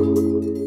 Música